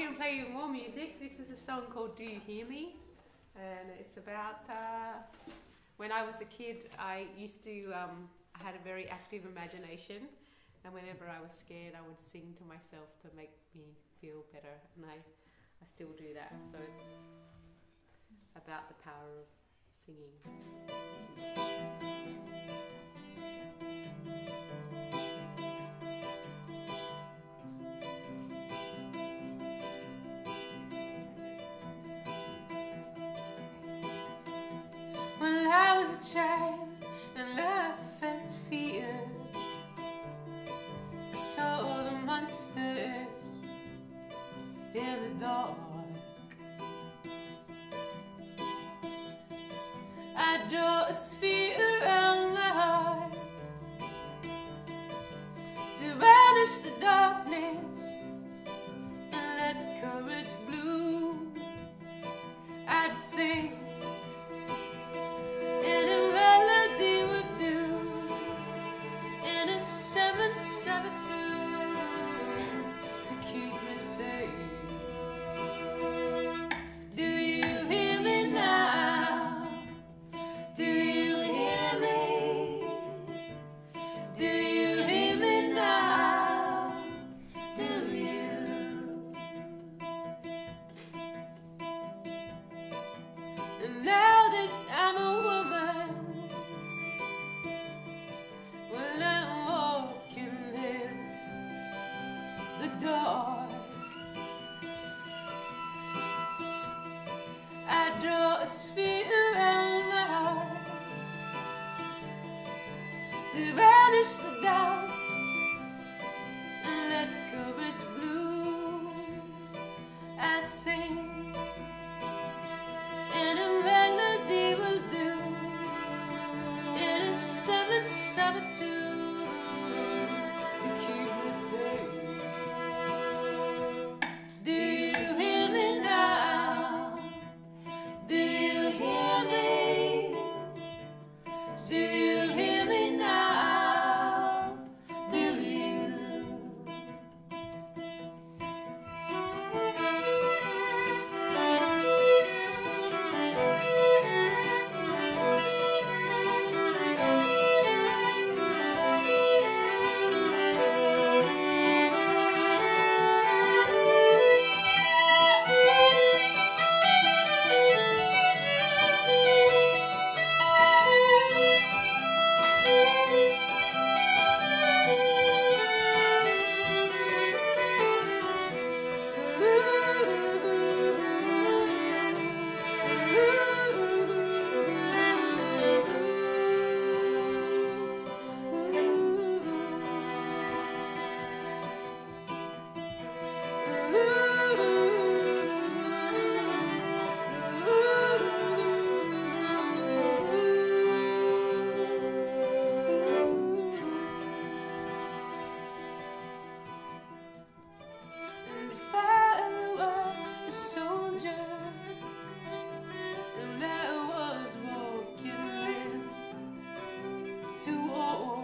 going to play you more music. This is a song called Do You Hear Me? And it's about uh, when I was a kid, I used to, um, I had a very active imagination. And whenever I was scared, I would sing to myself to make me feel better. And I, I still do that. So it's about the power of singing. Child and I felt fear, I saw the monsters in the dark. I draw a sphere around my heart to banish the darkness dark. I draw a sphere and heart to vanish the doubt and let go its blue. I sing. Oh.